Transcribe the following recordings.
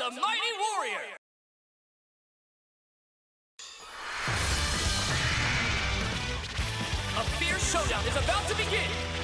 a mighty warrior! A fierce showdown is about to begin!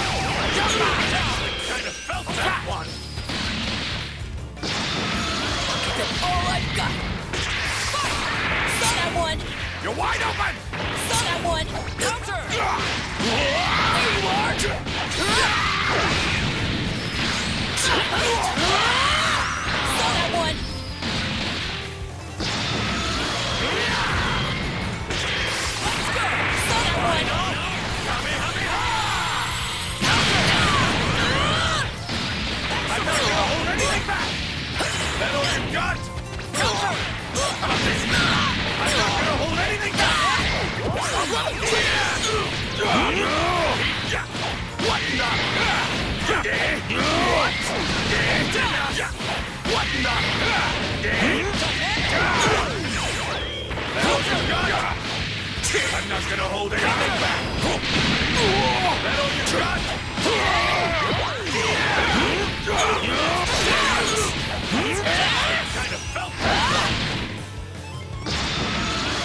That's all I've got. Saw that one. You're wide open! Saw that one. Counter! Gonna hold anything back!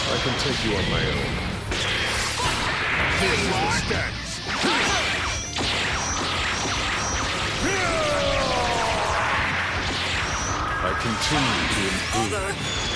I can take you on my own. Is the stance! I continue to improve.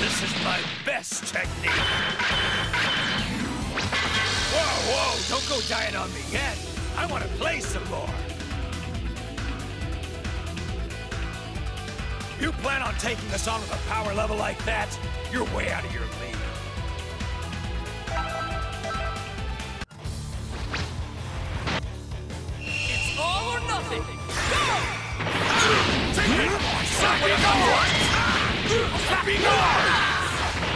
This is my best technique! Whoa, whoa! Don't go dying on me yet! I want to play some more! You plan on taking us on with a power level like that? You're way out of your league. It's all or nothing! Go! Take it! Stop it! Stop it!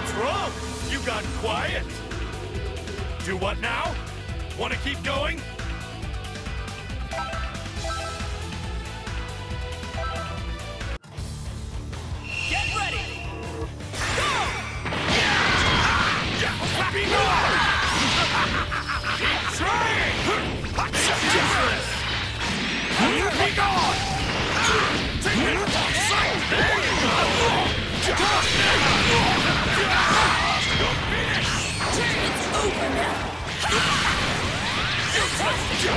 What's wrong? You got quiet. Do what now? Want to keep going? Keep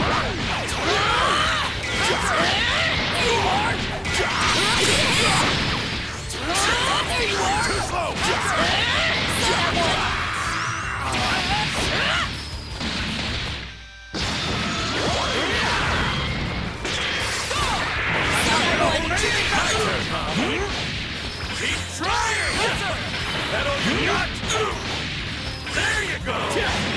trying! That all you got? There you go!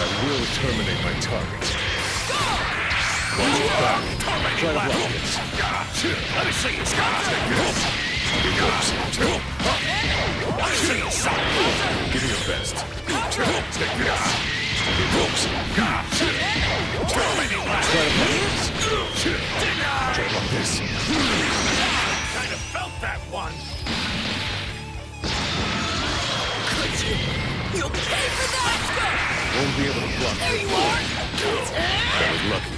I will terminate my target. Watch Let me see you stop. Let me see you. Give me your best. Take this. Try to block this. Try to block this. Kind of felt that one. You'll pay for that. Won't be able to block There you are. That was lucky.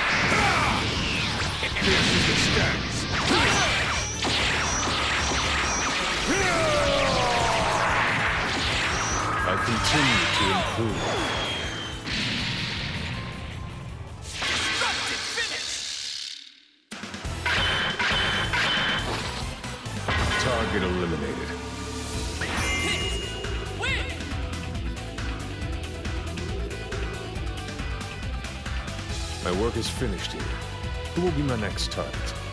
I continue to improve. Target eliminated. My work is finished here. Will be my next target?